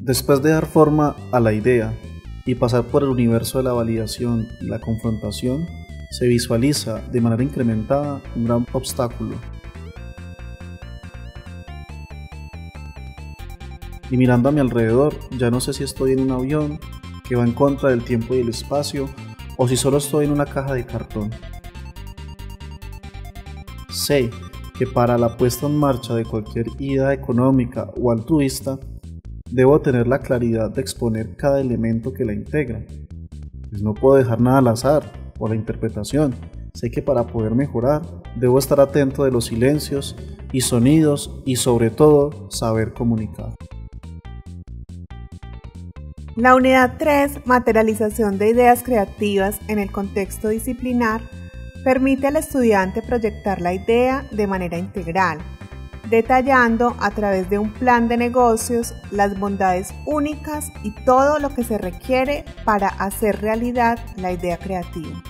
Después de dar forma a la idea y pasar por el universo de la validación y la confrontación, se visualiza de manera incrementada un gran obstáculo. Y mirando a mi alrededor, ya no sé si estoy en un avión que va en contra del tiempo y el espacio o si solo estoy en una caja de cartón. Sé que para la puesta en marcha de cualquier idea económica o altruista, debo tener la claridad de exponer cada elemento que la integra. Pues no puedo dejar nada al azar o a la interpretación. Sé que para poder mejorar, debo estar atento de los silencios y sonidos y sobre todo saber comunicar. La unidad 3, materialización de ideas creativas en el contexto disciplinar, permite al estudiante proyectar la idea de manera integral, detallando a través de un plan de negocios las bondades únicas y todo lo que se requiere para hacer realidad la idea creativa.